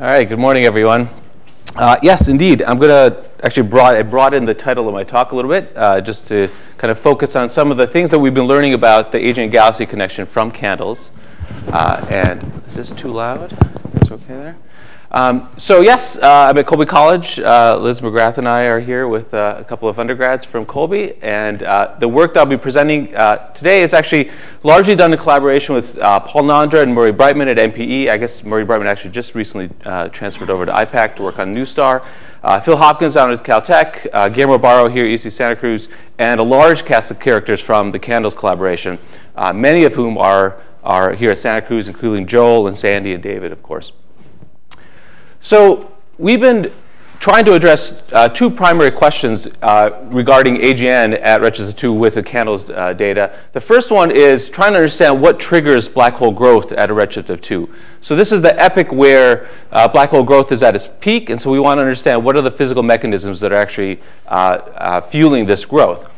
All right, good morning, everyone. Uh, yes, indeed. I'm going to actually broad, I brought in the title of my talk a little bit uh, just to kind of focus on some of the things that we've been learning about the AGN galaxy connection from CANDELS. Uh, and is this too loud? Is okay there? Um, so yes, uh, I'm at Colby College. Uh, Liz McGrath and I are here with uh, a couple of undergrads from Colby. And uh, the work that I'll be presenting uh, today is actually largely done in collaboration with uh, Paul Nandra and Murray Brightman at MPE. I guess Murray Brightman actually just recently transferred over to IPAC to work on NuSTAR. Phil Hopkins down at Caltech, Guillermo Barro here at UC Santa Cruz, and a large cast of characters from the CANDELS collaboration, many of whom are, are here at Santa Cruz, including Joel and Sandy and David, of course. So we've been trying to address uh, two primary questions uh, regarding AGN at Redshift 2 with the CANDELS uh, data. The first one is trying to understand what triggers black hole growth at a redshift of 2. So this is the epoch where uh, black hole growth is at its peak, and so we want to understand what are the physical mechanisms that are actually uh, uh, fueling this growth.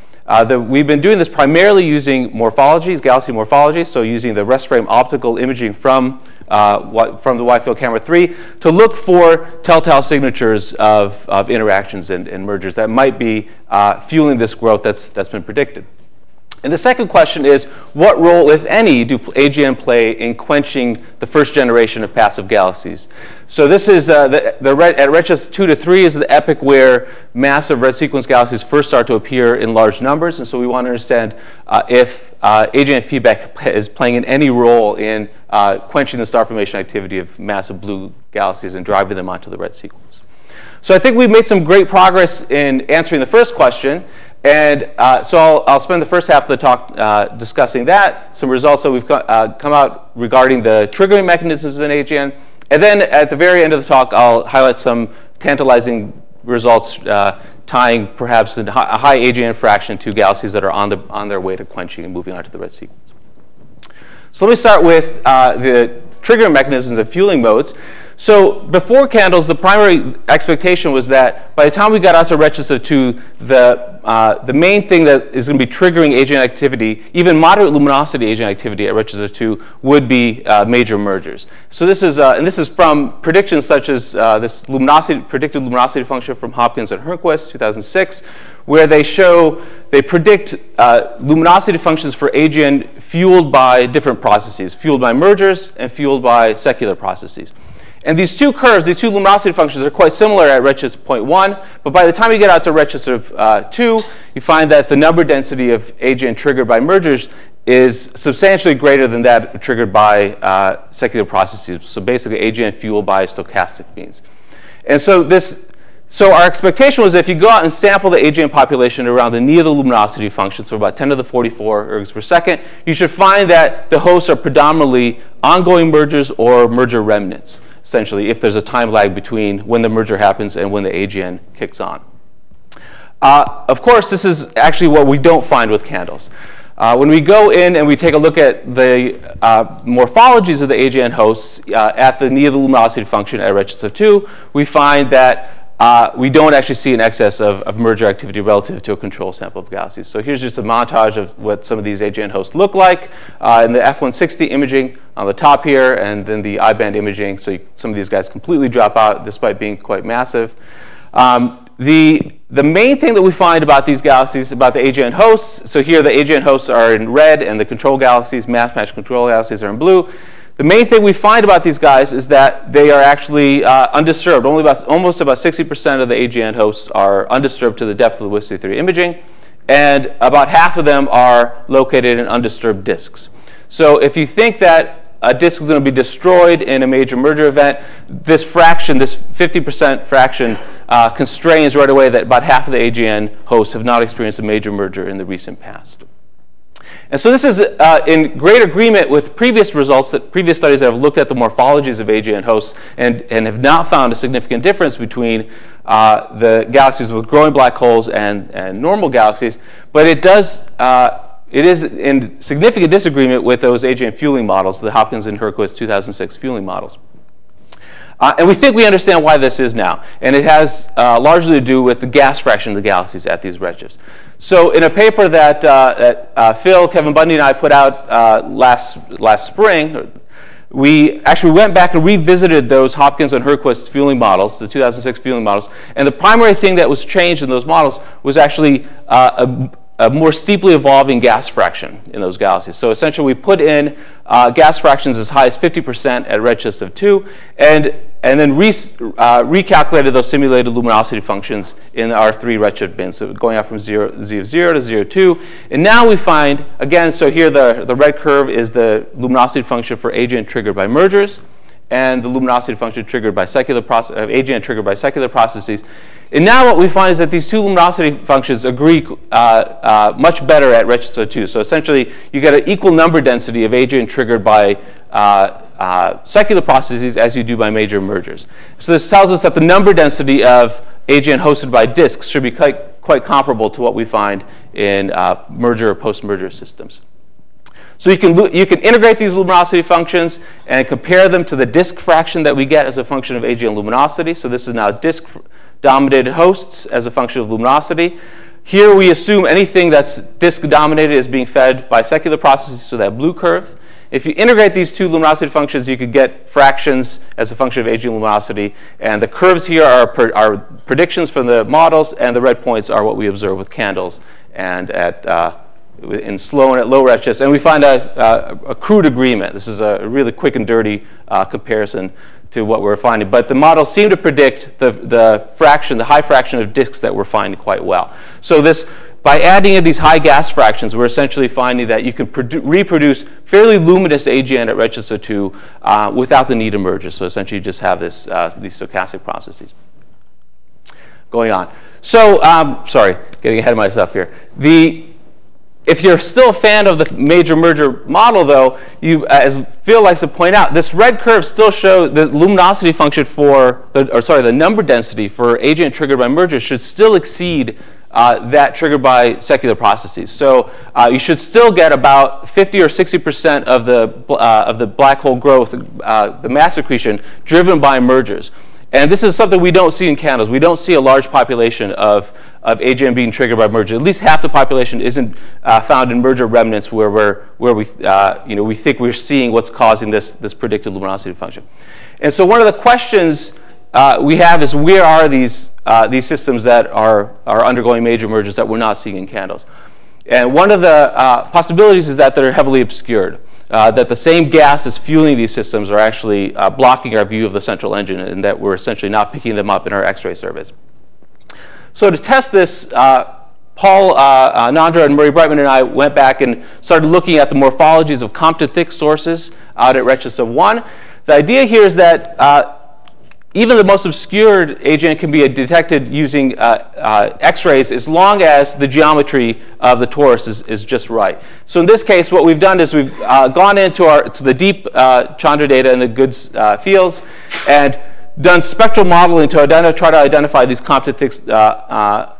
The, we've been doing this primarily using morphologies, galaxy morphology, so using the rest frame optical imaging from, uh, from the wide field camera 3 to look for telltale signatures of, of interactions and, and mergers that might be uh, fueling this growth that's, that's been predicted. And the second question is, what role, if any, do AGN play in quenching the first generation of passive galaxies? So this is, uh, the, the red, at redshift 2 to 3 is the epoch where massive red sequence galaxies first start to appear in large numbers. And so we want to understand uh, if uh, AGN feedback is playing in any role in uh, quenching the star formation activity of massive blue galaxies and driving them onto the red sequence. So I think we've made some great progress in answering the first question. And uh, so I'll, I'll, spend the first half of the talk uh, discussing that, some results that we've co uh, come out regarding the triggering mechanisms in AGN. And then at the very end of the talk, I'll highlight some tantalizing results uh, tying perhaps a high AGN fraction to galaxies that are on, the, on their way to quenching and moving on to the red sequence. So let me start with uh, the triggering mechanisms of fueling modes. So before CANDELS, the primary expectation was that by the time we got out to redshift 2, the, uh, the main thing that is going to be triggering AGN activity, even moderate luminosity AGN activity at redshift 2, would be uh, major mergers. So this is, uh, and this is from predictions such as uh, this luminosity, predicted luminosity function from Hopkins and Hernquist, 2006, where they show, they predict uh, luminosity functions for AGN fueled by different processes, fueled by mergers and fueled by secular processes. And these two curves, these two luminosity functions are quite similar at redshift 0.1, but by the time you get out to redshift uh, 2, you find that the number density of AGN triggered by mergers is substantially greater than that triggered by uh, secular processes. So basically AGN fueled by stochastic means. And so this, so our expectation was if you go out and sample the AGN population around the knee of the luminosity function, so about 10 to the 44 ergs per second, you should find that the hosts are predominantly ongoing mergers or merger remnants essentially, if there's a time lag between when the merger happens and when the AGN kicks on. Uh, of course, this is actually what we don't find with CANDELS. Uh, when we go in and we take a look at the uh, morphologies of the AGN hosts uh, at the of the luminosity function at redshift of 2, we find that uh, we don't actually see an excess of, of, merger activity relative to a control sample of galaxies. So here's just a montage of what some of these AGN hosts look like uh, in the F160 imaging on the top here, and then the I-band imaging. So you, some of these guys completely drop out despite being quite massive. Um, the, the main thing that we find about these galaxies, about the AGN hosts, so here the AGN hosts are in red and the control galaxies, mass match control galaxies are in blue. The main thing we find about these guys is that they are actually uh, undisturbed. Only about, almost about 60% of the AGN hosts are undisturbed to the depth of the WFC3 imaging, and about half of them are located in undisturbed disks. So if you think that a disk is going to be destroyed in a major merger event, this fraction, this 50% fraction, uh, constrains right away that about half of the AGN hosts have not experienced a major merger in the recent past. And so this is uh, in great agreement with previous results that previous studies that have looked at the morphologies of AGN hosts and, and have not found a significant difference between uh, the galaxies with growing black holes and, and normal galaxies. But it does, uh, it is in significant disagreement with those AGN fueling models, the Hopkins and Hernquist 2006 fueling models. Uh, and we think we understand why this is now. And it has uh, largely to do with the gas fraction of the galaxies at these redshifts. So in a paper that, uh, that uh, Phil, Kevin Bundy, and I put out uh, last, last spring, we actually went back and revisited those Hopkins and Hernquist fueling models, the 2006 fueling models, and the primary thing that was changed in those models was actually uh, a, a, more steeply evolving gas fraction in those galaxies. So essentially we put in uh, gas fractions as high as 50% at redshifts of 2, and and then re, uh, recalculated those simulated luminosity functions in our three redshift bins, so going up from zero, z of 0 to 0, 2. And now we find, again, so here the, the red curve is the luminosity function for AGN triggered by mergers, and the luminosity function triggered by secular process, uh, AGN triggered by secular processes. And now what we find is that these two luminosity functions agree uh, uh, much better at redshift 2. So essentially, you get an equal number density of AGN triggered by uh, uh, secular processes as you do by major mergers. So this tells us that the number density of AGN hosted by disks should be quite, quite comparable to what we find in uh, merger or post-merger systems. So you can, you can integrate these luminosity functions and compare them to the disk fraction that we get as a function of AGN luminosity. So this is now disk-dominated hosts as a function of luminosity. Here we assume anything that's disk-dominated is being fed by secular processes, so that blue curve. If you integrate these two luminosity functions, you could get fractions as a function of AGN luminosity. And the curves here are, per, are predictions from the models, and the red points are what we observe with CANDELS and at, uh, in slow and at low redshifts. And we find a, a, a crude agreement. This is a really quick and dirty uh, comparison to what we're finding. But the models seem to predict the, the fraction, the high fraction of disks that we're finding quite well. So this by adding in these high gas fractions, we're essentially finding that you can reproduce fairly luminous AGN at redshift of 2 uh, without the need of mergers. So essentially you just have this, uh, these stochastic processes going on. So, um, sorry, getting ahead of myself here. The, if you're still a fan of the major merger model, though, you, as Phil likes to point out, this red curve still shows the luminosity function for, the, or sorry, the number density for AGN triggered by mergers should still exceed uh, that triggered by secular processes. So uh, you should still get about 50 or 60% of the, uh, of the black hole growth, uh, the mass accretion, driven by mergers. And this is something we don't see in CANDELS. We don't see a large population of, of AGN being triggered by merger. At least half the population isn't uh, found in merger remnants where, we're, where we, uh, you know, we think we're seeing what's causing this, this predicted luminosity function. And so one of the questions uh, we have is where are these, uh, these systems that are, are undergoing major mergers that we're not seeing in CANDELS? And one of the uh, possibilities is that they're heavily obscured, uh, that the same gases fueling these systems are actually uh, blocking our view of the central engine and that we're essentially not picking them up in our X-ray surveys. So to test this, uh, Paul Nandra and Murray Brightman and I went back and started looking at the morphologies of Compton-thick sources out at redshifts of 1. The idea here is that even the most obscured AGN can be detected using uh, uh, X-rays as long as the geometry of the torus is, is just right. So in this case, what we've done is we've uh, gone into our, to the deep uh, Chandra data in the GOODS uh, fields and done spectral modeling to try to identify these Compton-thick uh,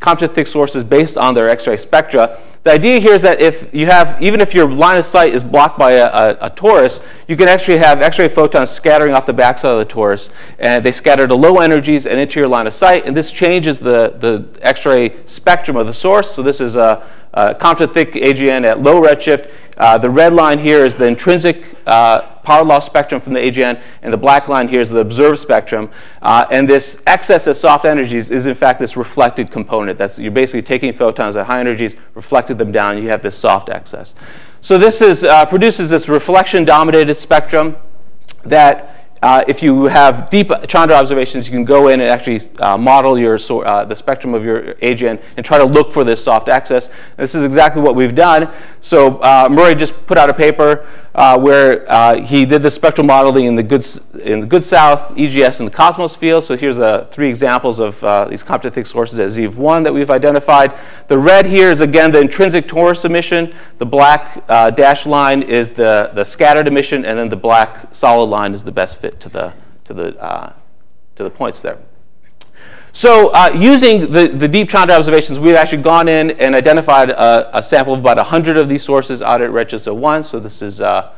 Compton-thick sources based on their X-ray spectra. The idea here is that if you have, even if your line of sight is blocked by a, a, a torus, you can actually have X-ray photons scattering off the backside of the torus, and they scatter to low energies and into your line of sight, and this changes the, the X-ray spectrum of the source. So this is a, a Compton-thick AGN at low redshift. Uh, the red line here is the intrinsic uh, power law spectrum from the AGN, and the black line here is the observed spectrum. Uh, and this excess of soft energies is in fact this reflected component. That's you're basically taking photons at high energies, reflected them down, you have this soft excess. So this is, uh, produces this reflection-dominated spectrum that uh, if you have deep Chandra observations, you can go in and actually uh, model your, uh, the spectrum of your AGN and try to look for this soft excess. This is exactly what we've done. So uh, Murray just put out a paper uh, where uh, he did the spectral modeling in the GOODS, in the GOODS South, EGS, and the Cosmos field. So here's uh, three examples of uh, these Compton-thick sources at Z of 1 that we've identified. The red here is, again, the intrinsic torus emission. The black uh, dashed line is the, the scattered emission, and then the black solid line is the best fit to the, to the, uh, to the points there. So uh, using the, the deep Chandra observations, we've actually gone in and identified a, a sample of about 100 of these sources out at redshift of 1. So this is, uh,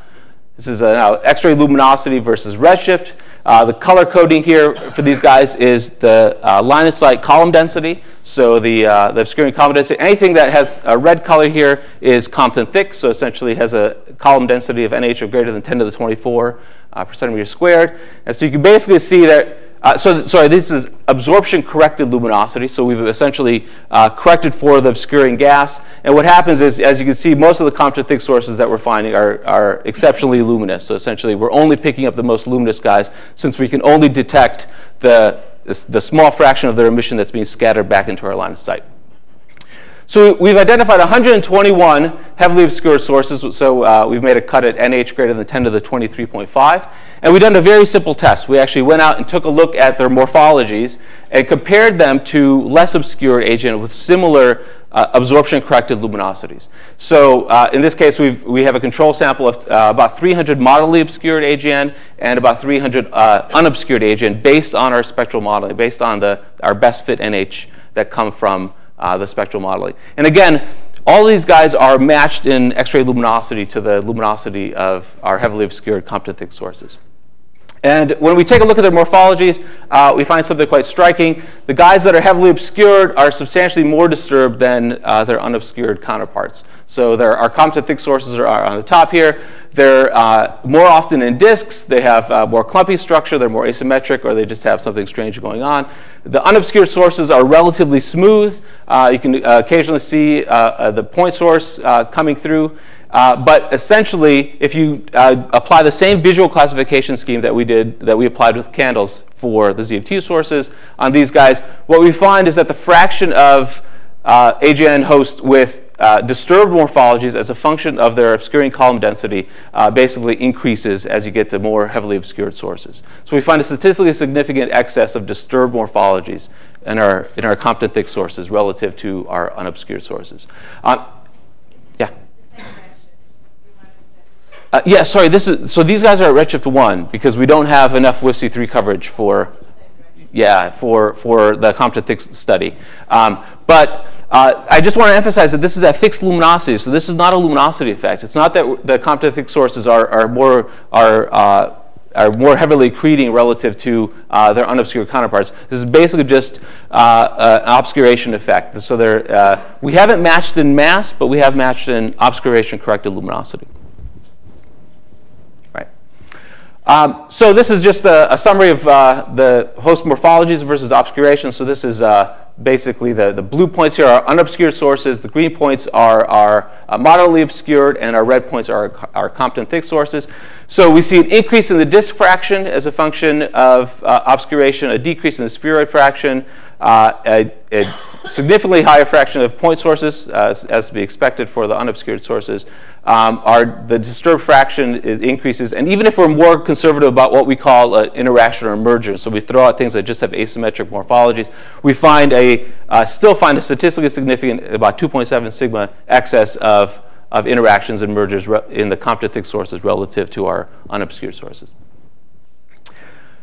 this is now X-ray luminosity versus redshift. Uh, the color coding here for these guys is the uh, line of sight column density. So the, uh, the obscuring column density, anything that has a red color here is Compton thick, so essentially has a column density of NH of greater than 10 to the 24 uh, per centimeter squared. And so you can basically see that uh, so, sorry, this is absorption corrected luminosity. So we've essentially uh, corrected for the obscuring gas. And what happens is, as you can see, most of the Compton thick sources that we're finding are, are exceptionally luminous. So essentially, we're only picking up the most luminous guys since we can only detect the, the small fraction of their emission that's being scattered back into our line of sight. So we've identified 121 heavily obscured sources. So uh, we've made a cut at NH greater than 10 to the 23.5. And we've done a very simple test. We actually went out and took a look at their morphologies and compared them to less obscured AGN with similar uh, absorption corrected luminosities. So uh, in this case, we've, we have a control sample of uh, about 300 modelly obscured AGN and about 300 uh, unobscured AGN based on our spectral modeling, based on the, our best fit NH that come from uh, the spectral modeling. And again, all these guys are matched in X-ray luminosity to the luminosity of our heavily obscured Compton thick sources. And when we take a look at their morphologies, uh, we find something quite striking. The guys that are heavily obscured are substantially more disturbed than uh, their unobscured counterparts. So there, our thick sources are, on the top here. They're uh, more often in disks. They have uh, more clumpy structure. They're more asymmetric, or they just have something strange going on. The unobscured sources are relatively smooth. Uh, you can uh, occasionally see the point source coming through. Uh, but essentially, if you uh, apply the same visual classification scheme that we did, that we applied with CANDELS for the ZFT sources on these guys, what we find is that the fraction of uh, AGN hosts with uh, disturbed morphologies as a function of their obscuring column density uh, basically increases as you get to more heavily obscured sources. So we find a statistically significant excess of disturbed morphologies in our, in our Compton thick sources relative to our unobscured sources. Um, Uh, yeah, sorry. This is so these guys are at redshift one because we don't have enough WFC3 coverage for, yeah, for for the Compton thick study. Um, but uh, I just want to emphasize that this is at fixed luminosity, so this is not a luminosity effect. It's not that the Compton thick sources are are more are uh, are more heavily accreting relative to uh, their unobscured counterparts. This is basically just uh, an obscuration effect. So uh, we haven't matched in mass, but we have matched in obscuration corrected luminosity. Um, so this is just a, a summary of uh, the host morphologies versus obscuration. So this is uh, basically the, the blue points here are unobscured sources. The green points are, are uh, moderately obscured, and our red points are our Compton thick sources. So we see an increase in the disk fraction as a function of uh, obscuration, a decrease in the spheroid fraction, uh, a, a, significantly higher fraction of point sources, uh, as, as, to be expected for the unobscured sources, um, are the disturbed fraction is, increases. And even if we're more conservative about what we call an interaction or emergence, so we throw out things that just have asymmetric morphologies, we find a uh, still find a statistically significant about 2.7 sigma excess of of interactions and mergers in the Compton thick sources relative to our unobscured sources.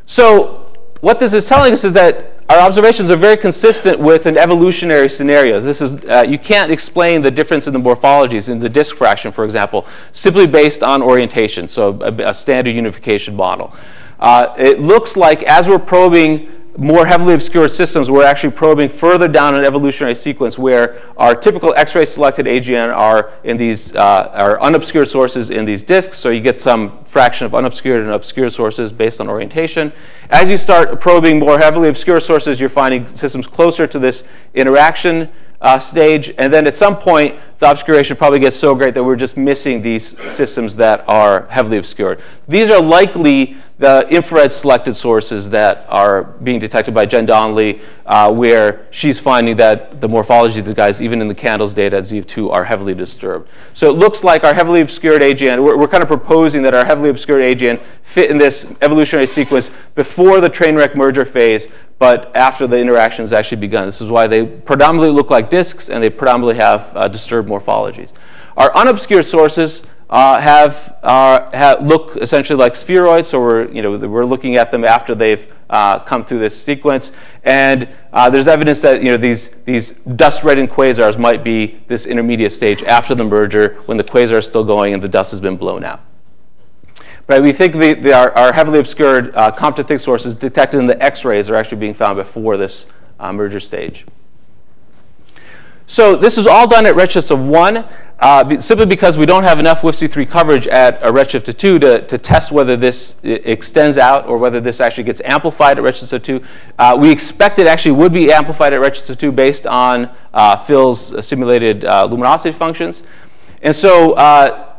So what this is telling us is that our observations are very consistent with an evolutionary scenario. This is, uh, you can't explain the difference in the morphologies in the disk fraction, for example, simply based on orientation, so a, a standard unification model. Uh, it looks like as we're probing more heavily obscured systems, we're actually probing further down an evolutionary sequence where our typical X-ray selected AGN are in these uh, are unobscured sources in these disks. So you get some fraction of unobscured and obscured sources based on orientation. As you start probing more heavily obscured sources, you're finding systems closer to this interaction uh, stage. And then at some point, the obscuration probably gets so great that we're just missing these systems that are heavily obscured. These are likely the infrared selected sources that are being detected by Jen Donley, uh, where she's finding that the morphology of the guys, even in the CANDELS data at ZEV2, are heavily disturbed. So it looks like our heavily obscured AGN, we're, we're kind of proposing that our heavily obscured AGN fit in this evolutionary sequence before the train wreck merger phase, but after the interaction has actually begun. This is why they predominantly look like disks and they predominantly have uh, disturbed morphologies. Our unobscured sources uh, have, uh, have, look essentially like spheroids, so we're, you know, we're looking at them after they've uh, come through this sequence. And uh, there's evidence that you know, these, these dust-reddened quasars might be this intermediate stage after the merger when the quasar is still going and the dust has been blown out. But We think the, the, our, our heavily obscured uh, Compton-thick sources detected in the X-rays are actually being found before this uh, merger stage. So this is all done at redshifts of 1, uh, simply because we don't have enough WFC3 coverage at a redshift of 2 to, to test whether this extends out or whether this actually gets amplified at redshift of 2. Uh, we expect it actually would be amplified at redshift of 2 based on uh, Phil's simulated uh, luminosity functions. And so uh,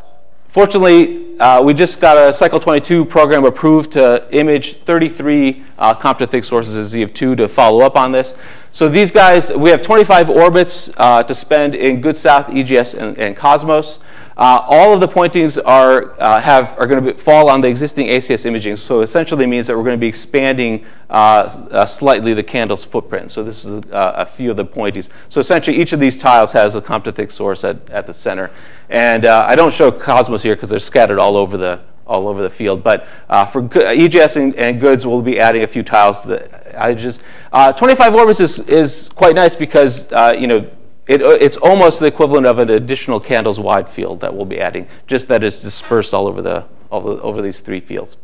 fortunately, uh, we just got a Cycle 22 program approved to image 33 Compton-thick sources at Z of 2 to follow up on this. So these guys, we have 25 orbits uh, to spend in GOODS South, EGS, and, and Cosmos. Uh, all of the pointings are, uh, have, are going to fall on the existing ACS imaging. So essentially means that we're going to be expanding uh, uh, slightly the CANDELS footprint. So this is a, uh, a, few of the pointings. So essentially each of these tiles has a Compton-thick source at, at the center. And I don't show Cosmos here because they're scattered all over the, all over the field. But uh, for EGS and, and, GOODS, we'll be adding a few tiles. That I just uh, 25 orbits is, is quite nice because uh, you know it, it's almost the equivalent of an additional CANDELS wide field that we'll be adding, just that it's dispersed all over the all the, over these three fields.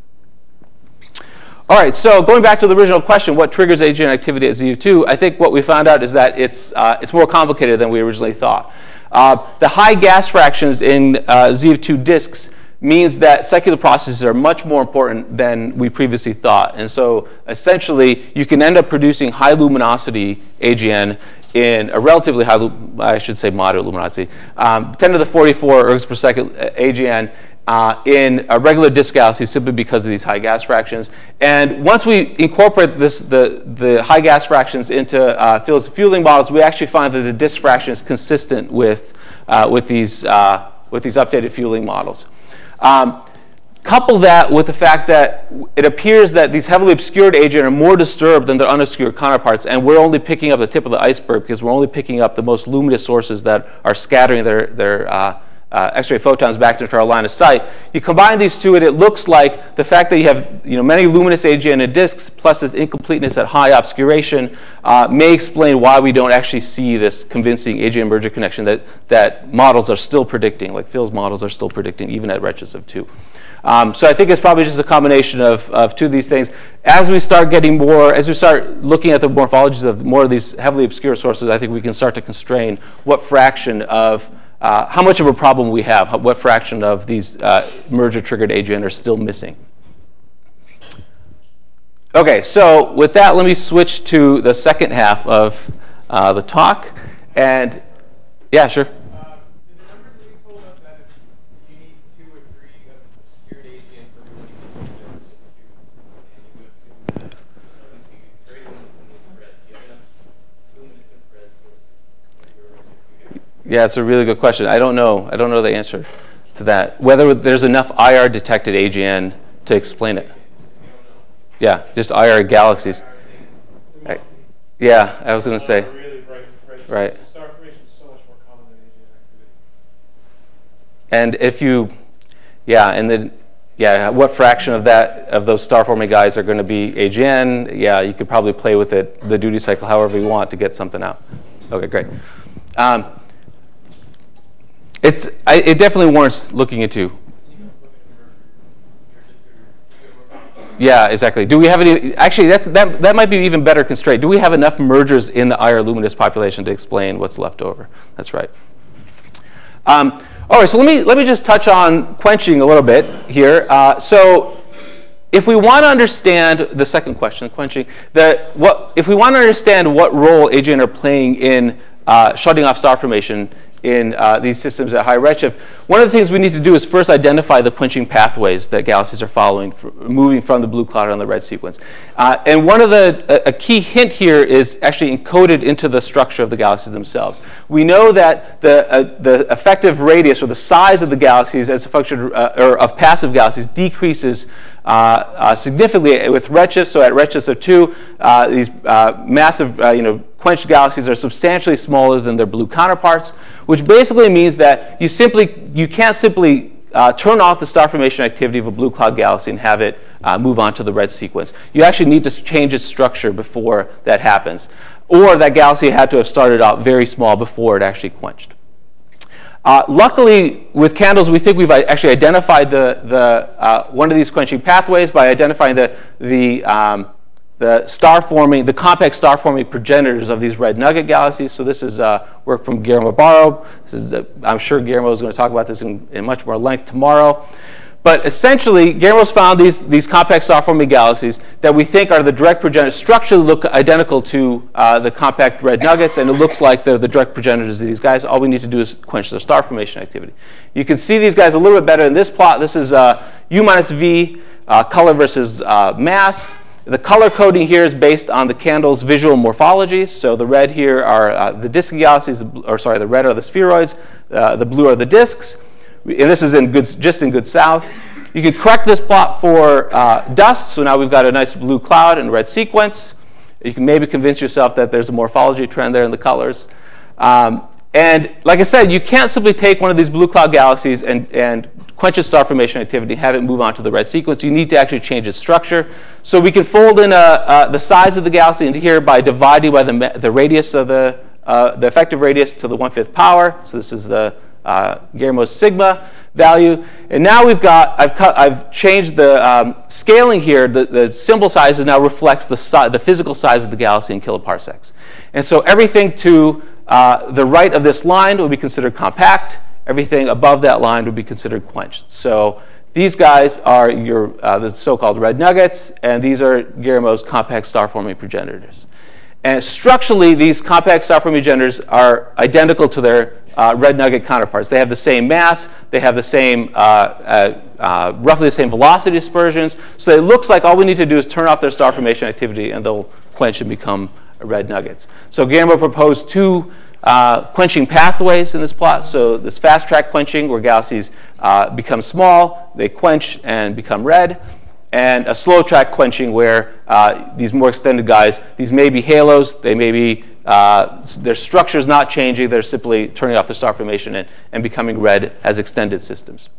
All right, so going back to the original question, what triggers AGN activity at ZU2? I think what we found out is that it's, uh, it's more complicated than we originally thought. Uh, the high gas fractions in uh, ZU2 disks means that secular processes are much more important than we previously thought. And so essentially, you can end up producing high luminosity AGN in a relatively high, I should say moderate luminosity, um, 10 to the 44 ergs per second uh, AGN uh, in a regular disk galaxy simply because of these high gas fractions. And once we incorporate this, the, the high gas fractions into uh, Phil's fueling models, we actually find that the disk fraction is consistent with, uh, with, these, uh, with these updated fueling models. Um, couple that with the fact that it appears that these heavily obscured AGNs are more disturbed than their unobscured counterparts, and we're only picking up the tip of the iceberg because we're only picking up the most luminous sources that are scattering their, their uh, uh, X-ray photons back into our line of sight. You combine these two, and it looks like the fact that you have you know, many luminous AGN disks plus this incompleteness at high obscuration uh, may explain why we don't actually see this convincing AGN merger connection that, that models are still predicting, like Phil's models are still predicting, even at redshift of 2. Um, so I think it's probably just a combination of, of two of these things. As we start getting more, as we start looking at the morphologies of more of these heavily obscure sources, I think we can start to constrain what fraction of uh, how much of a problem we have, what fraction of these uh, merger-triggered AGN are still missing. Okay, so with that, let me switch to the second half of uh, the talk. And yeah, sure. Yeah, it's a really good question. I don't know. I don't know the answer to that. Whether there's enough IR detected AGN to explain it. Yeah, just IR galaxies. I, yeah, I was going to say. Right. And if you, yeah, and then, yeah, what fraction of that, of those star forming guys are going to be AGN? Yeah, you could probably play with it, the duty cycle, however you want to get something out. Okay, great. Um, it's, I, it definitely warrants looking into. Yeah, exactly. Do we have any? Actually, that's that. That might be even better constraint. Do we have enough mergers in the IR luminous population to explain what's left over? That's right. Um, all right. So let me let me just touch on quenching a little bit here. Uh, so if we want to understand the second question, quenching, that what if we want to understand what role AGN are playing in uh, shutting off star formation in uh, these systems at high redshift. One of the things we need to do is first identify the quenching pathways that galaxies are following, moving from the blue cloud on the red sequence. Uh, and one of the, a, a, key hint here is actually encoded into the structure of the galaxies themselves. We know that the, uh, the effective radius or the size of the galaxies as a function uh, or of passive galaxies decreases significantly with redshift. So at redshifts of 2, uh, these uh, massive you know, quenched galaxies are substantially smaller than their blue counterparts, which basically means that you simply you can't simply uh, turn off the star formation activity of a blue cloud galaxy and have it uh, move on to the red sequence. You actually need to change its structure before that happens. Or that galaxy had to have started out very small before it actually quenched. Uh, luckily, with CANDELS, we think we've actually identified the, the, uh, one of these quenching pathways by identifying the, the, um, the star forming, the compact star forming progenitors of these red nugget galaxies. So this is uh, work from Guillermo Barro. This is, uh, I'm sure Guillermo is going to talk about this in, in much more length tomorrow. But essentially, Guillermo's found these, these compact star-forming galaxies that we think are the direct progenitors, structurally look identical to uh, the compact red nuggets, and it looks like they're the direct progenitors of these guys. All we need to do is quench their star formation activity. You can see these guys a little bit better in this plot. This is uh, U minus V, uh, color versus uh, mass. The color coding here is based on the CANDELS visual morphology. So the red here are uh, the disk galaxies, or sorry, the red are the spheroids, uh, the blue are the disks and this is in GOODS, just in GOODS South. You can correct this plot for uh, dust, so now we've got a nice blue cloud and red sequence. You can maybe convince yourself that there's a morphology trend there in the colors. Um, and like I said, you can't simply take one of these blue cloud galaxies and, and quench its star formation activity, have it move on to the red sequence. You need to actually change its structure. So we can fold in a, uh, the size of the galaxy into here by dividing by the, the radius of the, uh, the effective radius to the one-fifth power. So this is the uh, Guillermo's sigma value. And now we've got, I've, cut, I've changed the um, scaling here. The, the symbol size now reflects the, si the physical size of the galaxy in kiloparsecs. And so everything to uh, the right of this line would be considered compact. Everything above that line would be considered quenched. So these guys are your, uh, the so-called red nuggets, and these are Guillermo's compact star-forming progenitors. And structurally, these compact star-forming progenitors are identical to their uh, red nugget counterparts. They have the same mass, they have the same, uh, uh, uh, roughly the same velocity dispersions. So it looks like all we need to do is turn off their star formation activity and they'll quench and become red nuggets. So Guillermo proposed two uh, quenching pathways in this plot. So this fast track quenching where galaxies uh, become small, they quench and become red. And a slow track quenching where these more extended guys, these may be halos, they may be uh, their structure is not changing. They're simply turning off the star formation and, and becoming red as extended systems.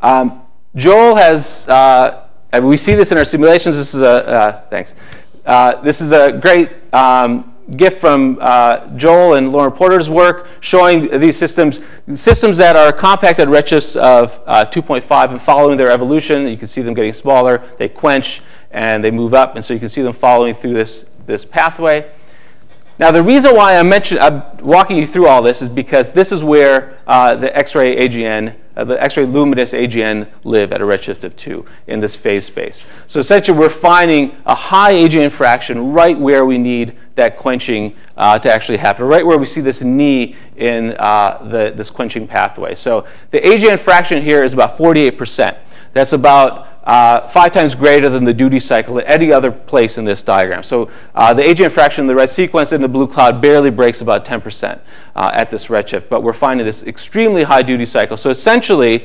Um, Joel has, uh, we see this in our simulations. This is a, uh, thanks. Uh, this is a great um, gift from uh, Joel and Lauren Porter's work showing these systems, systems that are compact at redshifts of uh, 2.5 and following their evolution. You can see them getting smaller. They quench and they move up. And so you can see them following through this, this pathway. Now, the reason why I'm, I'm, walking you through all this is because this is where uh, the X-ray AGN, uh, the X-ray luminous AGN live at a redshift of 2 in this phase space. So essentially, we're finding a high AGN fraction right where we need that quenching uh, to actually happen, right where we see this knee in uh, the, this quenching pathway. So the AGN fraction here is about 48%. That's about uh, five times greater than the duty cycle at any other place in this diagram. So uh, the AGN fraction in the red sequence in the blue cloud barely breaks about 10% uh, at this redshift, but we're finding this extremely high duty cycle. So essentially,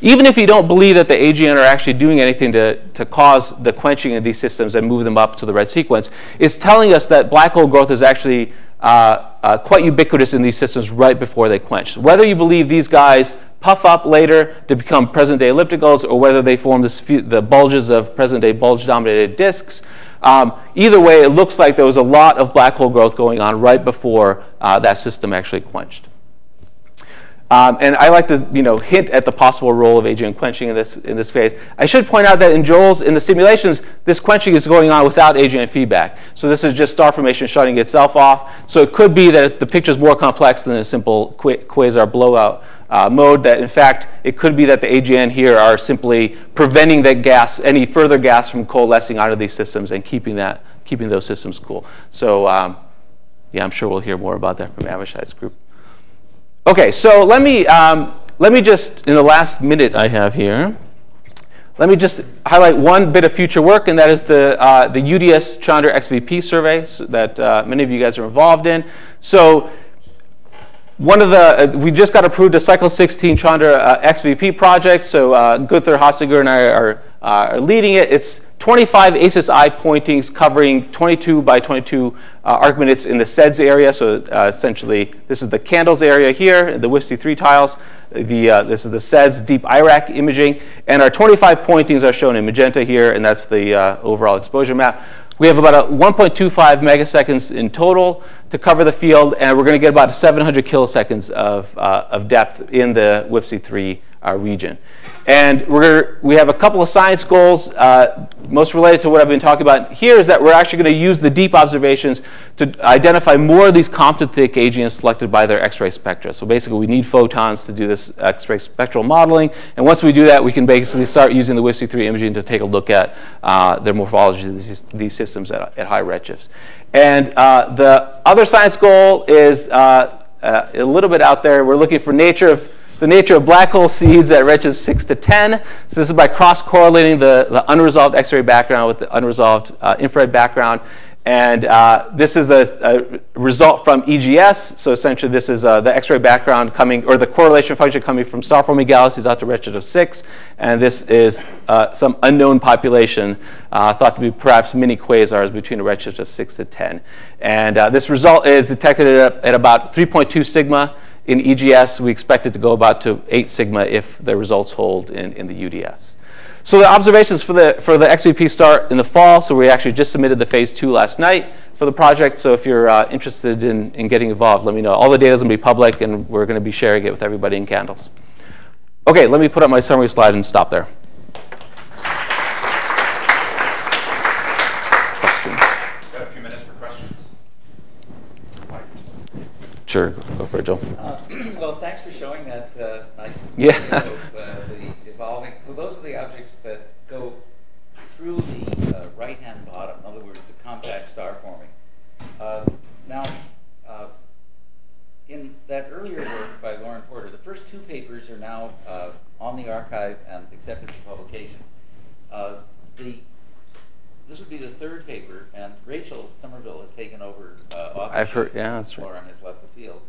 even if you don't believe that the AGN are actually doing anything to, to cause the quenching of these systems and move them up to the red sequence, it's telling us that black hole growth is actually uh, uh, quite ubiquitous in these systems right before they quench. Whether you believe these guys puff up later to become present-day ellipticals or whether they form the bulges of present-day bulge-dominated disks. Um, either way, it looks like there was a lot of black hole growth going on right before uh, that system actually quenched. Um, and I like to, you know, hint at the possible role of AGN quenching in this in this phase. I should point out that in Joel's in the simulations, this quenching is going on without AGN feedback. So this is just star formation shutting itself off. So it could be that the picture is more complex than a simple quasar blowout uh, mode that in fact it could be that the AGN here are simply preventing that gas, any further gas from coalescing out of these systems and keeping that, keeping those systems cool. So um, yeah, I'm sure we'll hear more about that from Avishai's group. Okay, so let me, um, let me just, in the last minute I have here, let me just highlight one bit of future work, and that is the, uh, the UDS Chandra XVP survey that uh, many of you guys are involved in. So one of the, uh, we just got approved a Cycle 16 Chandra uh, XVP project, so uh, Gunther Hasinger and I are, uh, are leading it. It's 25 ACIS I pointings covering 22 by 22 uh, arc minutes in the SEDS area. So uh, essentially, this is the CANDELS area here, the WFC 3 tiles. The, uh, this is the SEDS deep IRAC imaging. And our 25 pointings are shown in magenta here, and that's the uh, overall exposure map. We have about a 1.25 megaseconds in total to cover the field, and we're going to get about 700 kiloseconds of, uh, of depth in the WFC3 uh, region. And we're, we have a couple of science goals, uh, most related to what I've been talking about here is that we're actually going to use the deep observations to identify more of these Compton-thick AGNs selected by their X-ray spectra. So basically, we need photons to do this X-ray spectral modeling. And once we do that, we can basically start using the WFC3 imaging to take a look at uh, the morphology of these, these systems at, at high redshifts. And uh, the other science goal is uh, uh a little bit out there. We're looking for nature of the nature of black hole seeds at redshift 6 to 10. So this is by cross-correlating the, the unresolved X-ray background with the unresolved uh, infrared background. And uh, this is the result from EGS. So essentially, this is uh, the X-ray background coming, or the correlation function coming from star-forming galaxies out to redshift of 6. And this is uh, some unknown population uh, thought to be perhaps mini quasars between a redshift of 6 to 10. And uh, this result is detected at about 3.2 sigma. In EGS, we expect it to go about to 8 sigma if the results hold in, in the UDS. So the observations for the, for the XVP start in the fall. So we actually just submitted the phase two last night for the project. So if you're uh, interested in, in getting involved, let me know. All the data is going to be public, and we're going to be sharing it with everybody in CANDELS. OK, let me put up my summary slide and stop there. Sure, go for it, Joe. Uh, well, thanks for showing that uh, nice yeah. of uh, the evolving. So those are the objects that go through the uh, right-hand bottom. In other words, the compact star forming. Uh, now, uh, in that earlier work by Lauren Porter, the first two papers are now on the arXiv and accepted for publication. the this would be the third paper, and Rachel Somerville has taken over uh, I've heard, yeah, that's right. and has left the field.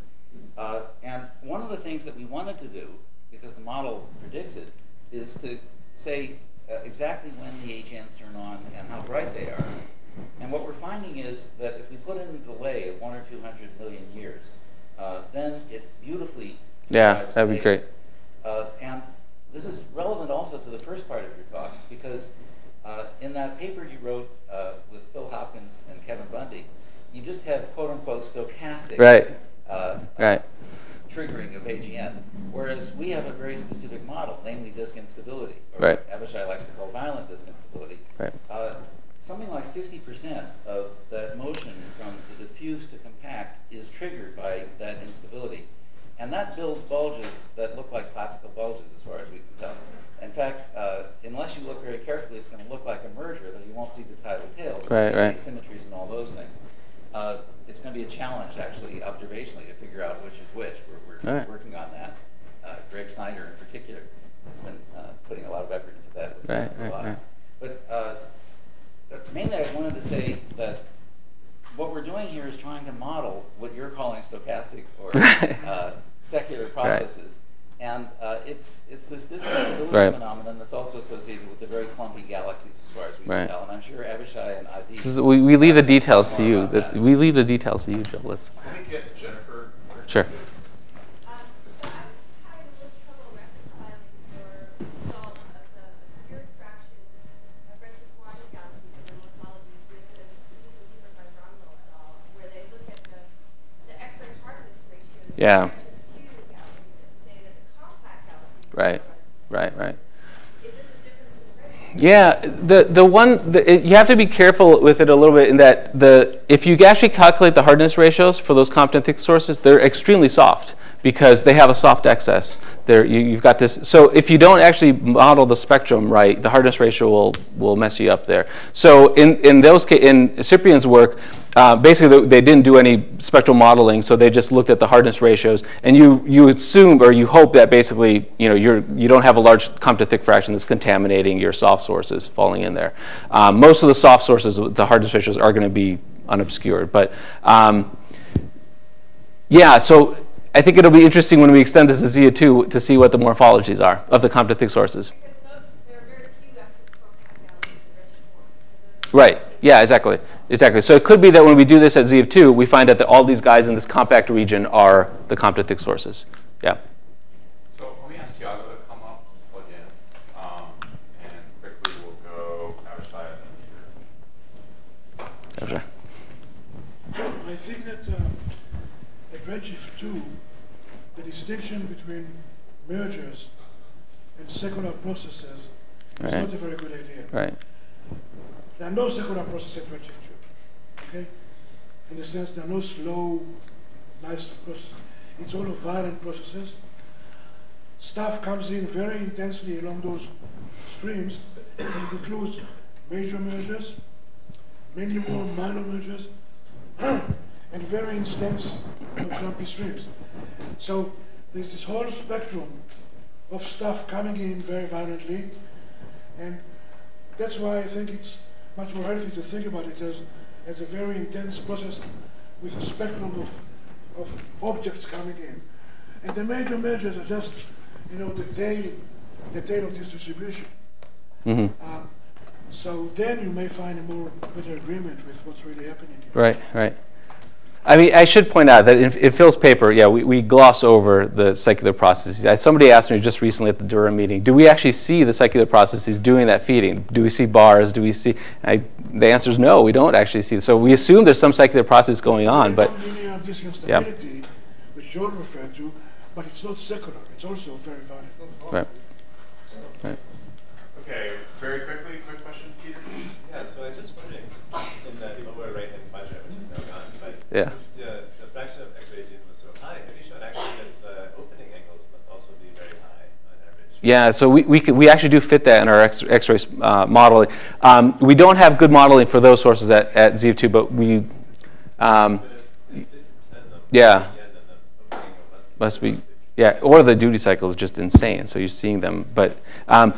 Uh, and one of the things that we wanted to do, because the model predicts it, is to say uh, exactly when the AGNs turn on and how bright they are. And what we're finding is that if we put in a delay of one or two hundred million years, uh, then it beautifully yeah, that'd be great. Uh, and this is relevant also to the first part of your talk because in that paper you wrote uh, with Phil Hopkins and Kevin Bundy, you just have quote unquote stochastic right. Uh, right. triggering of AGN, whereas we have a very specific model, namely disk instability. right. Avishai likes to call violent disk instability. Right. Uh, something like 60% of that motion from the diffuse to compact is triggered by that instability. And that builds bulges that look like classical bulges as far as we can tell. In fact, uh, unless you look very carefully, it's going to look like a merger, though you won't see the tidal tails. Right, right. Asymmetries and all those things. Uh, it's going to be a challenge, actually, observationally, to figure out which is which. We're, we're right. working on that. Uh, Greg Snyder, in particular, has been uh, putting a lot of effort into that. With right, right, right. But uh, mainly, I wanted to say that what we're doing here is trying to model what you're calling stochastic or uh, secular processes. And uh, it's it's this disinstability right. phenomenon that's also associated with the very clumpy galaxies, as far as we right. can tell. And I'm sure Avishai and Adi. So we, we leave the details to you. That, we leave the details to you, Joe. Let's. Can we get Jennifer? Sure. Yeah. Right, right, right. Yeah, the, the one, the, it, you have to be careful with it a little bit in that the, if you actually calculate the hardness ratios for those Compton thick sources, they're extremely soft because they have a soft excess. There, you, have got this. So if you don't actually model the spectrum right, the hardness ratio will will mess you up there. So in in those in Cyprian's work, uh, basically they didn't do any spectral modeling, so they just looked at the hardness ratios, and you you assume or you hope that basically you know you're you don't have a large Compton thick fraction that's contaminating your soft sources falling in there. Um, most of the soft sources, the hardness ratios are going to be unobscured, but. Um, yeah, so I think it'll be interesting when we extend this to ZIA2 to see what the morphologies are of the Compton thick sources. Right. Yeah, exactly. Exactly. So it could be that when we do this at ZIA2, we find out that all these guys in this compact region are the Compton thick sources. Yeah. Redshift 2, the distinction between mergers and secular processes is Right. not a very good idea. Right. There are no secular processes in Redshift 2, okay? In the sense there are no slow, nice processes. It's all of violent processes. Stuff comes in very intensely along those streams. It includes major mergers, many more minor mergers, and very intense clumpy streams. So there's this whole spectrum of stuff coming in very violently, and that's why I think it's much more healthy to think about it as, as a very intense process with a spectrum of, of objects coming in. And the major measures are just, you know, the tail, the tail of this distribution. hmm Um, so then you may find a more better agreement with what's really happening here. Right, right. I mean, I should point out that in, in Phil's paper, yeah, we, we gloss over the secular processes. Somebody asked me just recently at the Durham meeting, do we actually see the secular processes doing that feeding? Do we see bars? Do we see? I, the answer is no, we don't actually see. So we assume there's some secular process going on, but Linear disk Yeah. which John referred to, but it's not secular. It's also very violent. right, right. Okay, very quickly, quick question, Peter? Yeah, so I was just wondering, in that lower right-hand quadrant, which is now gone, but Yeah. the, the fraction of was so high, have you shown actually that the opening angles must also be very high on average? Yeah, so we, we, could, we actually do fit that in our X, X-ray uh, modeling. Um, we don't have good modeling for those sources at, at ZF2, but we, um, But if fifty percent of Yeah. the end, then the opening angle must be. must be, yeah, or the duty cycle is just insane, so you're seeing them. But um,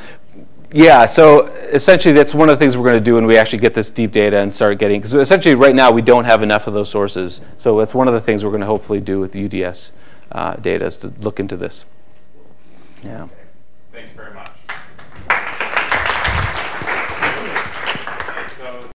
yeah, so essentially that's one of the things we're going to do when we actually get this deep data and start getting, because essentially right now we don't have enough of those sources. So that's one of the things we're going to hopefully do with UDS uh, data is to look into this. Yeah.